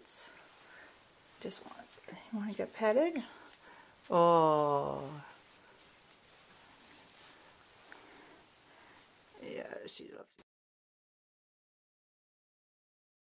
treats. Just want, want to get petted? Oh. Yeah, she loves